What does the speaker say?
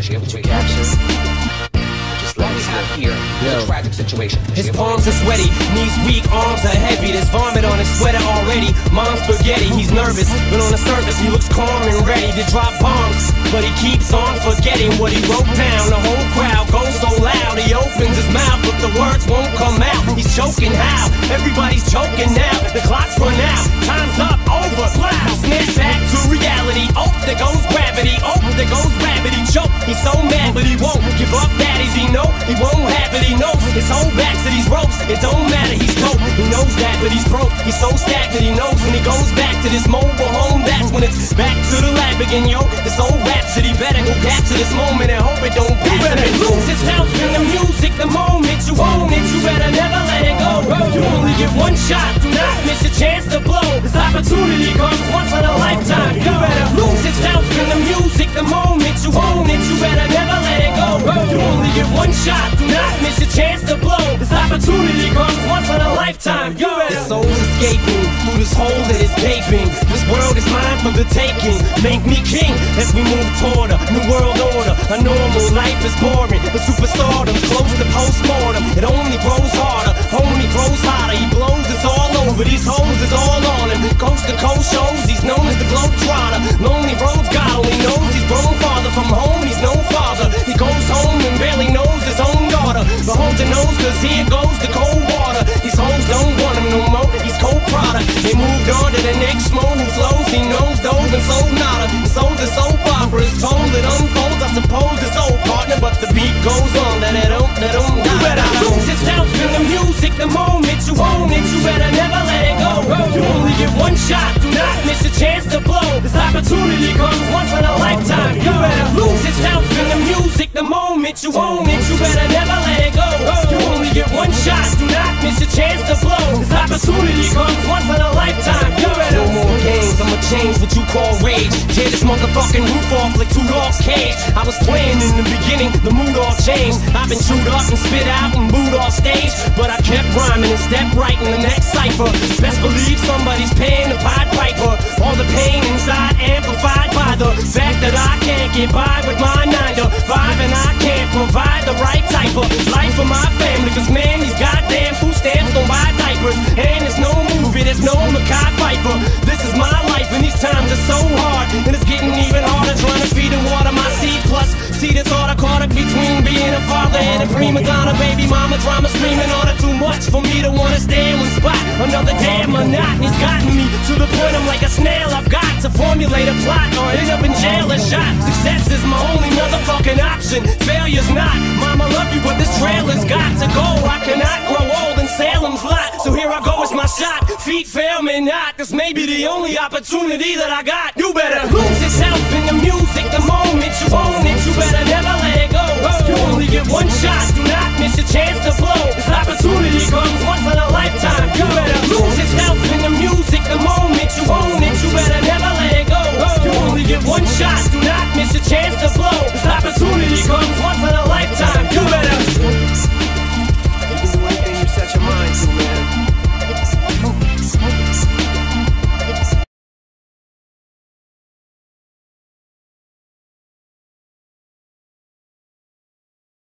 Did you capture? Just let me have here Yo. a tragic situation. His palms are sweaty, knees weak, arms are heavy. There's vomit on his sweater already. Mom's spaghetti, he's nervous, but on the surface he looks calm and ready to drop bombs. But he keeps on forgetting what he wrote down. The whole crowd goes so loud, he opens his mouth, but the words won't come out. He's choking how? Everybody's choking now. The clock's run out, time's up, over. Loud, snap back to reality. Oh, there goes gravity. Oh, there goes gravity. Choke. He's so mad, but he won't give up. Daddies, he know he won't have it. He knows his whole back to these ropes. It don't but he's broke. He's so stagnant, he knows when he goes back to this mobile home. That's when it's back to the lab again, yo. This old rhapsody better go capture this moment and hope it don't pass. lose itself in the music. The moment you own it, you this hole that is gaping. This world is mine for the taking. Make me king as we move toward a new world order. A normal life is boring, but superstardom's close to postmortem. It only grows harder, only grows hotter. He blows, it's all over. These hoes is all on him. Coast to coast shows, he's known as the Globetrotter. Lonely roads, God only knows he's grown farther from home. On to the next mo who flows. He knows dove and sold nada. Sold the soap opera. It's told it unfolds. I suppose it's old partner, but the beat goes on. That it don't, that um, don't die. Um, you better lose yourself in the music. The moment you own it, you better never let it go. You only get one shot. Do not miss your chance to blow. This opportunity comes once in a lifetime. You better lose yourself in the music. The moment you own it, call rage. Tear this motherfucking roof off like two dogs' cage. I was playing in the beginning, the mood all changed. I've been chewed up and spit out and booed off stage, but I kept rhyming and stepped right in the next cipher. Best believe somebody's paying the Pied Piper. All the pain inside amplified by the fact that I can't get by prima donna, baby mama drama screaming on it too much for me to wanna stay in one spot. Another damn monotony's gotten me to the point I'm like a snail. I've got to formulate a plot or end up in jail or shot. Success is my only motherfucking option. Failure's not. Mama love you, but this trailer's got to go. I cannot grow old in Salem's lot, so here I go. It's my shot. Feet fail me not. This may be the only opportunity that I got. You better